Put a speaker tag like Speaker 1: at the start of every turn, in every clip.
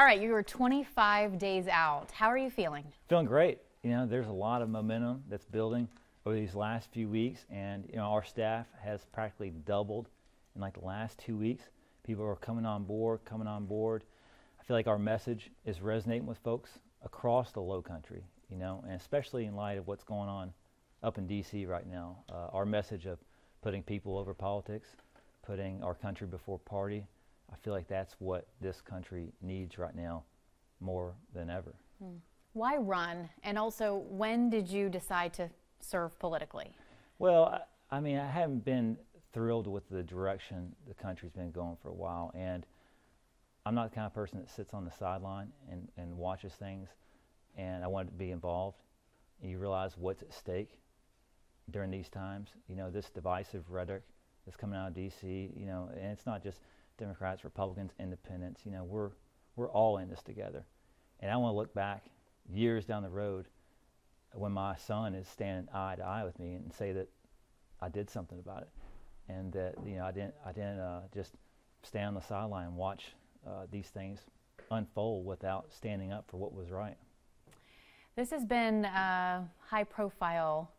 Speaker 1: All right, you were 25 days out. How are you feeling?
Speaker 2: Feeling great. You know, there's a lot of momentum that's building over these last few weeks, and you know, our staff has practically doubled in like the last two weeks. People are coming on board, coming on board. I feel like our message is resonating with folks across the Low Country. You know, and especially in light of what's going on up in D.C. right now. Uh, our message of putting people over politics, putting our country before party. I feel like that's what this country needs right now more than ever.
Speaker 1: Hmm. Why run? And also, when did you decide to serve politically?
Speaker 2: Well, I, I mean, I haven't been thrilled with the direction the country's been going for a while. And I'm not the kind of person that sits on the sideline and, and watches things. And I wanted to be involved. And you realize what's at stake during these times. You know, this divisive rhetoric that's coming out of D.C., you know, and it's not just Democrats, Republicans, Independents. You know, we're we're all in this together. And I want to look back years down the road when my son is standing eye to eye with me and say that I did something about it, and that you know I didn't I didn't uh, just stand on the sideline and watch uh, these things unfold without standing up for what was right.
Speaker 1: This has been a high-profile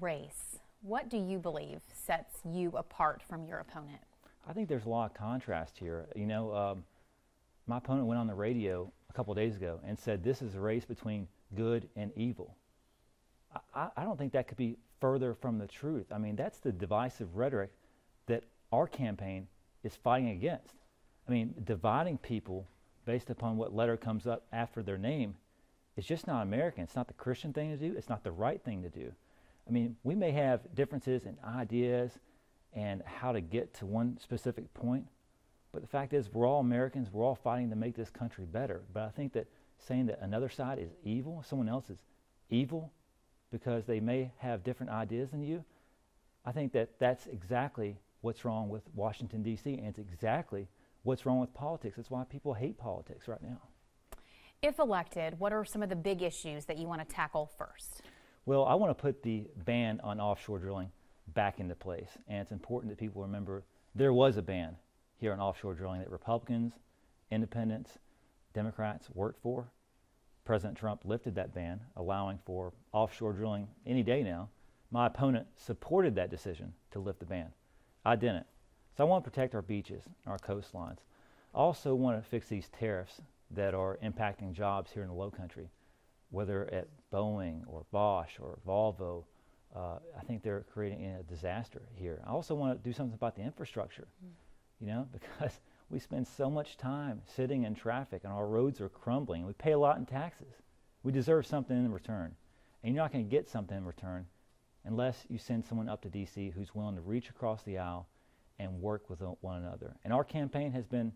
Speaker 1: race. What do you believe sets you apart from your opponent?
Speaker 2: I think there's a lot of contrast here. You know, um, my opponent went on the radio a couple days ago and said this is a race between good and evil. I, I don't think that could be further from the truth. I mean, that's the divisive rhetoric that our campaign is fighting against. I mean, dividing people based upon what letter comes up after their name is just not American. It's not the Christian thing to do. It's not the right thing to do. I mean, we may have differences in ideas and how to get to one specific point, but the fact is, we're all Americans. We're all fighting to make this country better. But I think that saying that another side is evil, someone else is evil, because they may have different ideas than you, I think that that's exactly what's wrong with Washington, D.C., and it's exactly what's wrong with politics. That's why people hate politics right now.
Speaker 1: If elected, what are some of the big issues that you want to tackle first?
Speaker 2: Well, I want to put the ban on offshore drilling back into place. And it's important that people remember there was a ban here on offshore drilling that Republicans, independents, Democrats worked for. President Trump lifted that ban, allowing for offshore drilling any day now. My opponent supported that decision to lift the ban. I didn't. So I want to protect our beaches, and our coastlines. I also want to fix these tariffs that are impacting jobs here in the low country whether at Boeing or Bosch or Volvo, uh, I think they're creating a disaster here. I also want to do something about the infrastructure, mm. you know, because we spend so much time sitting in traffic and our roads are crumbling. We pay a lot in taxes. We deserve something in return. And you're not going to get something in return unless you send someone up to D.C. who's willing to reach across the aisle and work with one another. And our campaign has been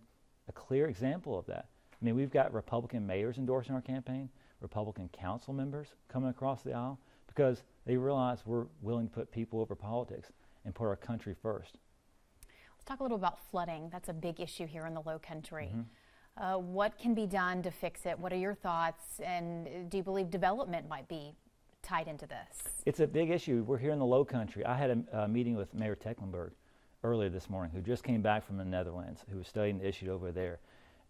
Speaker 2: a clear example of that. I mean, we've got Republican mayors endorsing our campaign. Republican council members coming across the aisle because they realize we're willing to put people over politics and put our country first.
Speaker 1: Let's talk a little about flooding. That's a big issue here in the low country. Mm-hmm. Uh, what can be done to fix it? What are your thoughts? And do you believe development might be tied into this?
Speaker 2: It's a big issue. We're here in the low country. I had a, a meeting with Mayor Tecklenburg earlier this morning, who just came back from the Netherlands, who was studying the issue over there.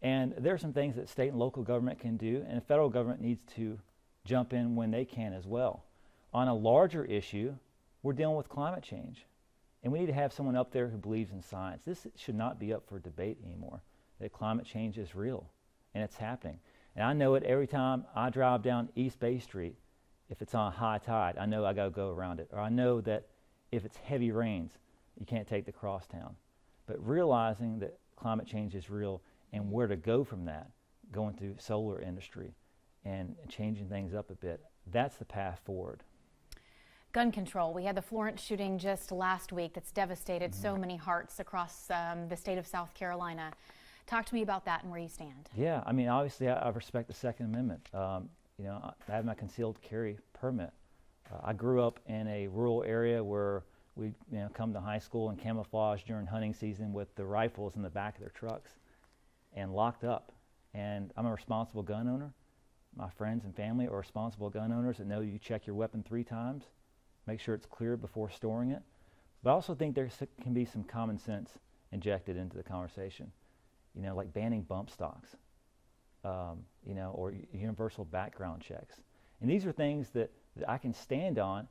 Speaker 2: And there are some things that state and local government can do, and the federal government needs to jump in when they can as well. On a larger issue, we're dealing with climate change. And we need to have someone up there who believes in science. This should not be up for debate anymore, that climate change is real and it's happening. And I know it every time I drive down East Bay Street, if it's on high tide, I know I got to go around it. Or I know that if it's heavy rains, you can't take the crosstown. But realizing that climate change is real and where to go from that, going through solar industry and changing things up a bit. That's the path forward.
Speaker 1: Gun control. We had the Florence shooting just last week that's devastated mm-hmm. so many hearts across um, the state of South Carolina. Talk to me about that and where you stand.
Speaker 2: Yeah, I mean, obviously, I, I respect the Second Amendment. Um, you know, I have my concealed carry permit. Uh, I grew up in a rural area where we you know, come to high school and camouflage during hunting season with the rifles in the back of their trucks and locked up. And I'm a responsible gun owner. My friends and family are responsible gun owners that know you check your weapon three times, make sure it's clear before storing it. But I also think there can be some common sense injected into the conversation. You know, like banning bump stocks. um, you know, or universal background checks. And these are things that, that I can stand on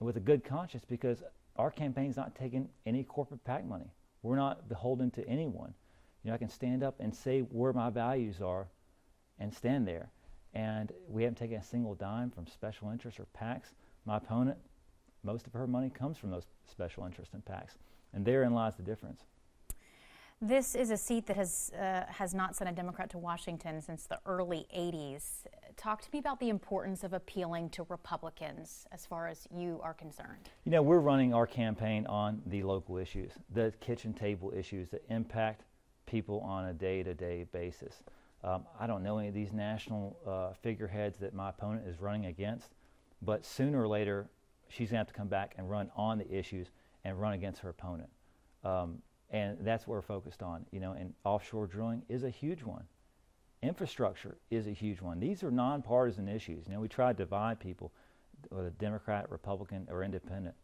Speaker 2: with a good conscience because our campaign's not taking any corporate PAC money. We're not beholden to anyone. You know, I can stand up and say where my values are and stand there. And we haven't taken a single dime from special interests or PACs. My opponent, most of her money comes from those special interest and PACs. And therein lies the difference.
Speaker 1: This is a seat that has uh, has not sent a Democrat to Washington since the early 80s. Talk to me about the importance of appealing to Republicans as far as you are concerned.
Speaker 2: You know, we're running our campaign on the local issues, the kitchen table issues that impact people on a day-to-day basis. Um, I don't know any of these national uh, figureheads that my opponent is running against, but sooner or later, she's going to have to come back and run on the issues and run against her opponent. Um, and that's what we're focused on. You know, and offshore drilling is a huge one. Infrastructure is a huge one. These are nonpartisan issues. You know, we try to divide people, whether Democrat, Republican, or Independent,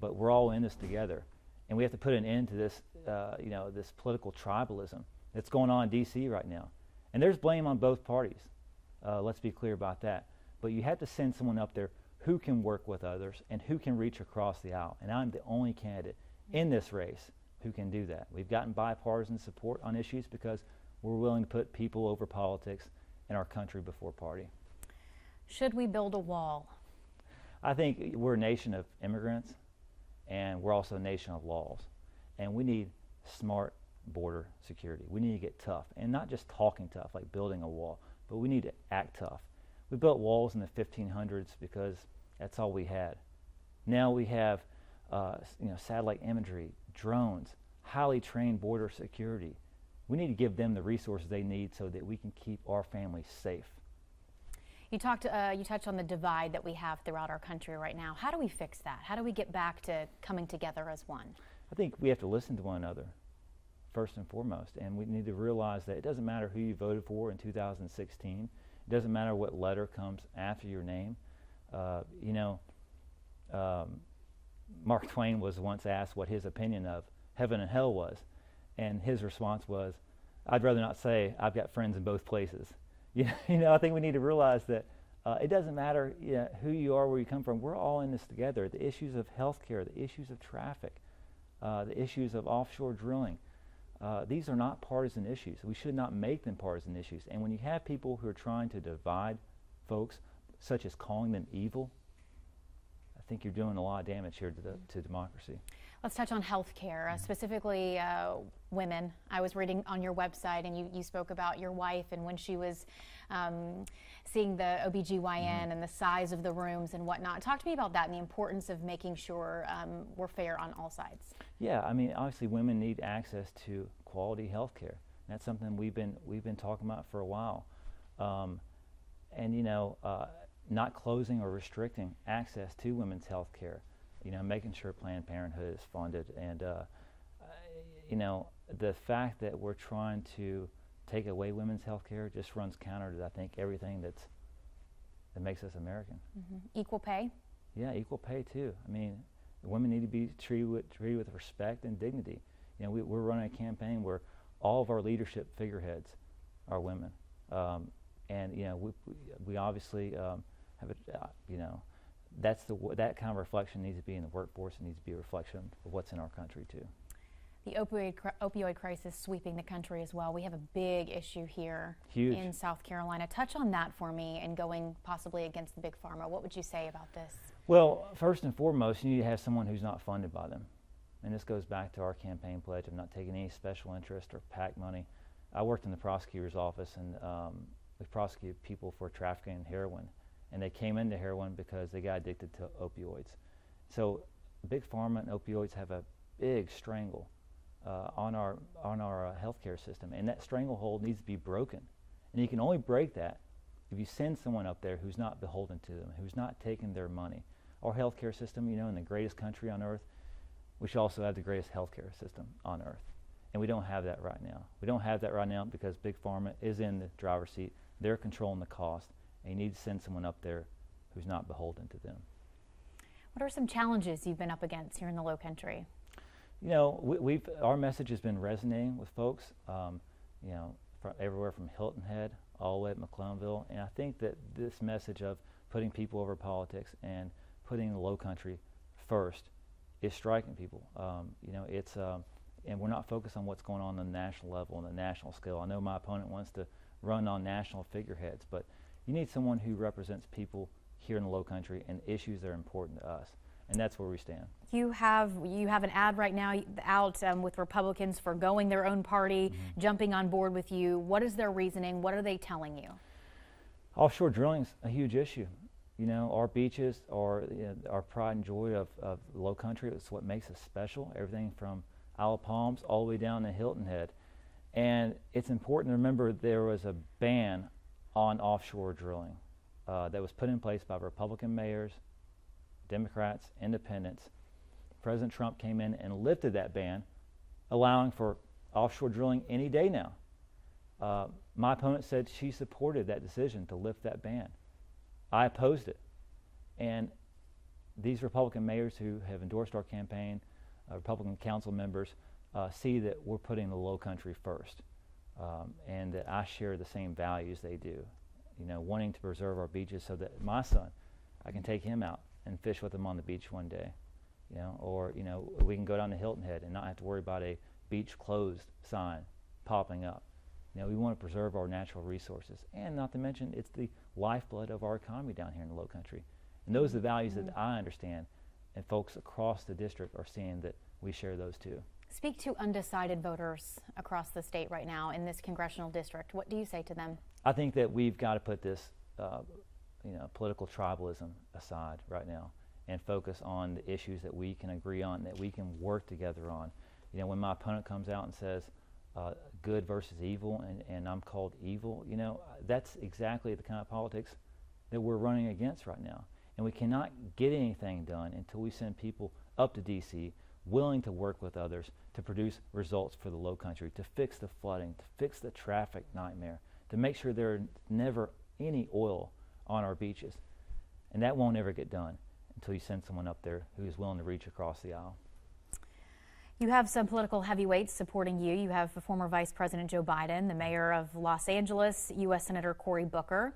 Speaker 2: but we're all in this together, and we have to put an end to this. Uh, you know, this political tribalism that's going on in D.C. right now, and there's blame on both parties. Uh, let's be clear about that. But you have to send someone up there who can work with others and who can reach across the aisle. And I'm the only candidate in this race who can do that. We've gotten bipartisan support on issues because we're willing to put people over politics and our country before party.
Speaker 1: Should we build a wall?
Speaker 2: I think we're a nation of immigrants and we're also a nation of laws. And we need smart border security. We need to get tough and not just talking tough, like building a wall, but we need to act tough. We built walls in the 1500s because that's all we had. Now we have uh, you know, satellite imagery, drones, highly trained border security. We need to give them the resources they need so that we can keep our families safe.
Speaker 1: You talked. Uh, you touched on the divide that we have throughout our country right now. How do we fix that? How do we get back to coming together as one?
Speaker 2: I think we have to listen to one another, first and foremost, and we need to realize that it doesn't matter who you voted for in 2016. It doesn't matter what letter comes after your name. Uh, you know, um, Mark Twain was once asked what his opinion of heaven and hell was, and his response was, "I'd rather not say. I've got friends in both places." You know, you know I think we need to realize that uh, it doesn't matter you know, who you are, where you come from. We're all in this together. The issues of healthcare, the issues of traffic, uh, the issues of offshore drilling. Uh, these are not partisan issues. We should not make them partisan issues. And when you have people who are trying to divide folks, such as calling them evil, I think you're doing a lot of damage here to, the, to democracy.
Speaker 1: Let's touch on health care, uh, specifically uh, women. I was reading on your website and you, you spoke about your wife and when she was um, seeing the OBGYN mm-hmm. and the size of the rooms and whatnot. Talk to me about that and the importance of making sure um, we're fair on all sides.
Speaker 2: Yeah, I mean, obviously, women need access to quality health care. That's something we've been, we've been talking about for a while. Um, and, you know, uh, not closing or restricting access to women's health care, you know, making sure Planned Parenthood is funded. And, uh, you know, the fact that we're trying to take away women's health care just runs counter to, I think, everything that's, that makes us American.
Speaker 1: Mm-hmm. Equal pay?
Speaker 2: Yeah, equal pay too. I mean, women need to be treated with, treated with respect and dignity. You know, we, are running a campaign where all of our leadership figureheads are women. Um, and, you know, we, we obviously um, have a, uh, you know, that's the that kind of reflection needs to be in the workforce. It needs to be a reflection of what's in our country too.
Speaker 1: The opioid opioid crisis sweeping the country as well. We have a big issue here
Speaker 2: Huge.
Speaker 1: in South Carolina. Touch on that for me, and going possibly against the big pharma. What would you say about this?
Speaker 2: Well, first and foremost, you need to have someone who's not funded by them, and this goes back to our campaign pledge of not taking any special interest or PAC money. I worked in the prosecutor's office, and um, we prosecuted people for trafficking in heroin and they came into heroin because they got addicted to opioids. So big pharma and opioids have a big strangle uh, on our on our uh, healthcare system, and that stranglehold needs to be broken. And you can only break that if you send someone up there who's not beholden to them, who's not taking their money. Our healthcare system, you know, in the greatest country on earth, we should also have the greatest healthcare system on earth. And we don't have that right now. We don't have that right now because big pharma is in the driver's seat. They're controlling the cost and you need to send someone up there who's not beholden to them.
Speaker 1: What are some challenges you've been up against here in the Low Country?
Speaker 2: You know, we, have our message has been resonating with folks. Um, you know, fr- everywhere from Hilton Head all the way to McClellanville. And I think that this message of putting people over politics and putting the low country first is striking people. Um, you know, it's um, and we're not focused on what's going on on the national level and the national scale. I know my opponent wants to run on national figureheads, but you need someone who represents people here in the low country and issues that are important to us. And that's where we stand.
Speaker 1: You have you have an ad right now out um, with Republicans for going their own party, mm-hmm. jumping on board with you. What is their reasoning? What are they telling you?
Speaker 2: Offshore drilling is a huge issue. You know, our beaches are you know, our pride and joy of, of low country. It's what makes us special. Everything from Isle of Palms all the way down to Hilton Head. And it's important to remember there was a ban on offshore drilling uh, that was put in place by Republican mayors, Democrats, independents. President Trump came in and lifted that ban, allowing for offshore drilling any day now. Uh, my opponent said she supported that decision to lift that ban. I opposed it. And these Republican mayors who have endorsed our campaign, uh, Republican council members, uh, see that we're putting the low country first um, and that I share the same values they do. You know, wanting to preserve our beaches so that my son, I can take him out and fish with him on the beach one day. You know, or, you know, we can go down to Hilton Head and not have to worry about a beach closed sign popping up. You know, we want to preserve our natural resources. And not to mention, it's the lifeblood of our economy down here in the low country. And those are the values that I understand, and folks across the district are seeing that we share those too.
Speaker 1: Speak to undecided voters across the state right now in this congressional district. What do you say to them?
Speaker 2: I think that we've got to put this, uh, you know, political tribalism aside right now and focus on the issues that we can agree on, that we can work together on. You know, when my opponent comes out and says uh, good versus evil, and, and I'm called evil, you know, that's exactly the kind of politics that we're running against right now. And we cannot get anything done until we send people up to D.C willing to work with others to produce results for the low country, to fix the flooding, to fix the traffic nightmare, to make sure there's never any oil on our beaches. And that won't ever get done until you send someone up there who is willing to reach across the aisle.
Speaker 1: You have some political heavyweights supporting you. You have former Vice President Joe Biden, the mayor of Los Angeles, U.S. Senator Cory Booker,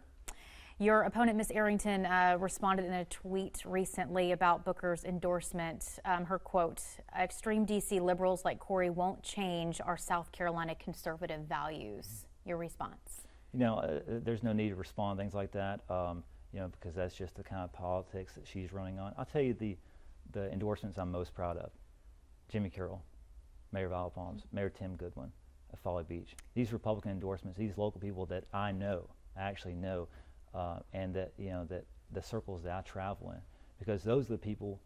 Speaker 1: your opponent, Ms. Arrington, uh, responded in a tweet recently about Booker's endorsement. Um, her quote Extreme DC liberals like Cory won't change our South Carolina conservative values. Your response?
Speaker 2: You know, uh, there's no need to respond to things like that, um, you know, because that's just the kind of politics that she's running on. I'll tell you the, the endorsements I'm most proud of Jimmy Carroll, Mayor of Palms, Mayor Tim Goodwin of Folly Beach. These Republican endorsements, these local people that I know, I actually know, uh, and that you know that the circles that I travel in, because those are the people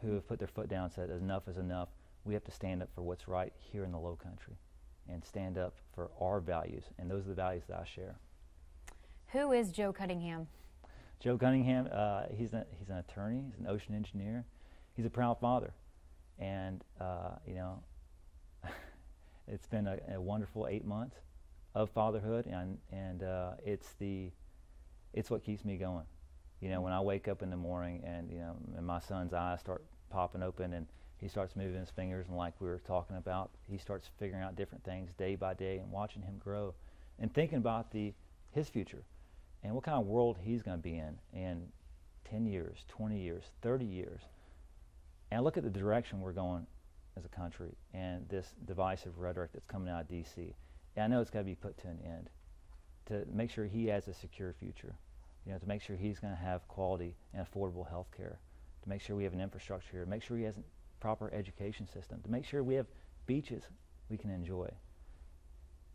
Speaker 2: who have put their foot down and said enough is enough. We have to stand up for what's right here in the Low Country, and stand up for our values, and those are the values that I share.
Speaker 1: Who is Joe Cunningham?
Speaker 2: Joe Cunningham, uh, he's a, he's an attorney, he's an ocean engineer, he's a proud father, and uh, you know, it's been a, a, wonderful eight months of fatherhood, and and uh, it's the it's what keeps me going. You know, mm-hmm. when I wake up in the morning and you know, and my son's eyes start popping open and he starts moving his fingers and like we were talking about, he starts figuring out different things day by day and watching him grow and thinking about the his future and what kind of world he's going to be in in 10 years, 20 years, 30 years. And I look at the direction we're going as a country and this divisive rhetoric that's coming out of D.C. And I know it's got to be put to an end to make sure he has a secure future, you know, to make sure he's going to have quality and affordable health care, to make sure we have an infrastructure here, to make sure he has a proper education system, to make sure we have beaches we can enjoy.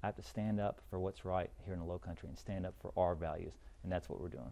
Speaker 2: I have to stand up for what's right here in the low country and stand up for our values, and that's what we're doing.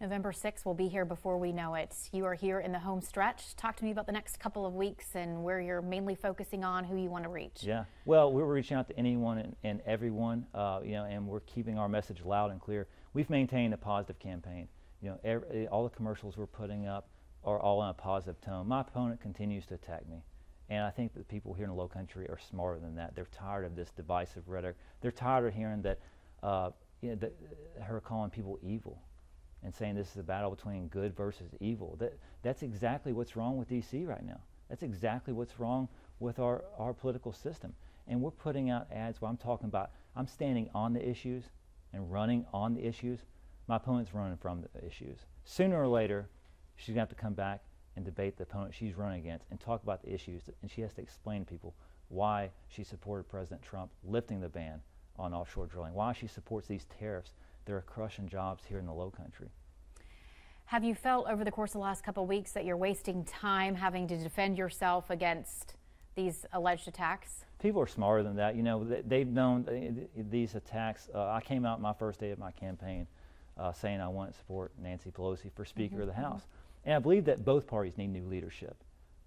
Speaker 1: November 6th will be here before we know it. You are here in the home stretch. Talk to me about the next couple of weeks and where you're mainly focusing on, who you want to reach.
Speaker 2: Yeah, well, we're reaching out to anyone and, and everyone, uh, you know, and we're keeping our message loud and clear. We've maintained a positive campaign. You know, every, all the commercials we're putting up are all in a positive tone. My opponent continues to attack me. And I think that people here in the low country are smarter than that. They're tired of this divisive rhetoric. They're tired of hearing that, uh, you know, that, her calling people evil and saying this is a battle between good versus evil. That, that's exactly what's wrong with D.C. right now. That's exactly what's wrong with our, our political system. And we're putting out ads where I'm talking about, I'm standing on the issues and running on the issues. My opponent's running from the issues. Sooner or later, she's going to have to come back and debate the opponent she's running against and talk about the issues. And she has to explain to people why she supported President Trump lifting the ban on offshore drilling, why she supports these tariffs that are crushing jobs here in the low country.
Speaker 1: Have you felt over the course of the last couple of weeks that you're wasting time having to defend yourself against these alleged attacks?
Speaker 2: People are smarter than that. You know, they've known uh, these attacks. Uh, I came out my first day of my campaign uh, saying I want to support Nancy Pelosi for Speaker mm-hmm. of the mm-hmm. House. And I believe that both parties need new leadership.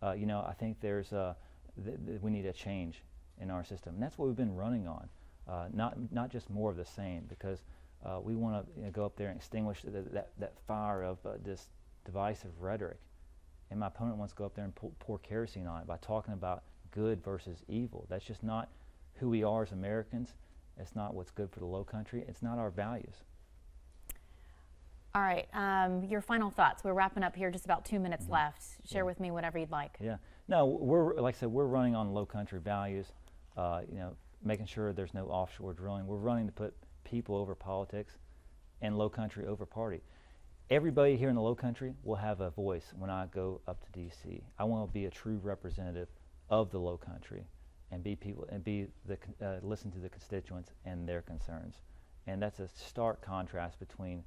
Speaker 2: Uh, you know, I think there's a, th- th- we need a change in our system. And that's what we've been running on, uh, not, not just more of the same, because uh, we want to you know, go up there and extinguish the, that, that fire of uh, this divisive rhetoric. And my opponent wants to go up there and pour, pour kerosene on it by talking about good versus evil. That's just not who we are as Americans. It's not what's good for the low country. It's not our values.
Speaker 1: All right. Um, your final thoughts. We're wrapping up here. Just about two minutes mm-hmm. left. Share yeah. with me whatever you'd like.
Speaker 2: Yeah. No, we're like I said, we're running on low country values. Uh, you know, making sure there's no offshore drilling. We're running to put people over politics and low country over party. Everybody here in the low country will have a voice when I go up to D.C. I want to be a true representative of the low country and be people and be the uh, listen to the constituents and their concerns. And that's a stark contrast between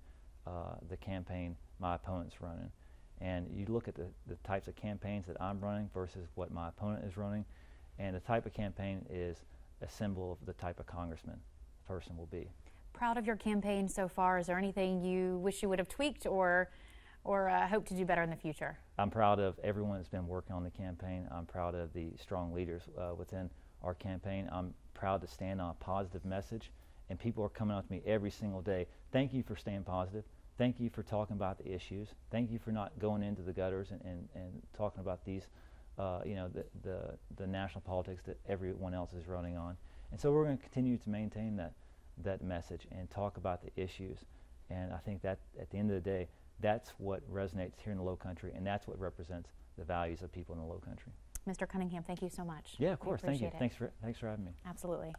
Speaker 2: uh, the campaign my opponent's running. And you look at the, the types of campaigns that I'm running versus what my opponent is running, and the type of campaign is a symbol of the type of congressman person will be
Speaker 1: proud of your campaign so far. Is there anything you wish you would have tweaked or or uh, hope to do better in the future?
Speaker 2: I'm proud of everyone that's been working on the campaign. I'm proud of the strong leaders uh, within our campaign. I'm proud to stand on a positive message, and people are coming up to me every single day. Thank you for staying positive. Thank you for talking about the issues. Thank you for not going into the gutters and, and, and talking about these, uh, you know, the, the, the national politics that everyone else is running on. And so we're going to continue to maintain that that message and talk about the issues. And I think that at the end of the day, that's what resonates here in the Low Country, and that's what represents the values of people in the Low Country.
Speaker 1: Mr. Cunningham, thank you so much.
Speaker 2: Yeah, of course. Thank you.
Speaker 1: It.
Speaker 2: Thanks for thanks for having me.
Speaker 1: Absolutely.